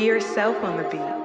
yourself on the beat.